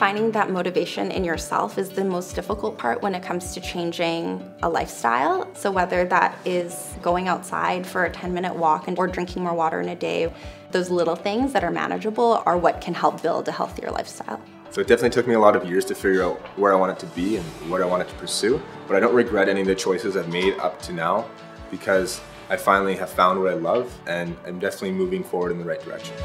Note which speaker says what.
Speaker 1: Finding that motivation in yourself is the most difficult part when it comes to changing a lifestyle. So whether that is going outside for a 10 minute walk or drinking more water in a day, those little things that are manageable are what can help build a healthier lifestyle.
Speaker 2: So it definitely took me a lot of years to figure out where I wanted to be and what I wanted to pursue, but I don't regret any of the choices I've made up to now because I finally have found what I love and I'm definitely moving forward in the right direction.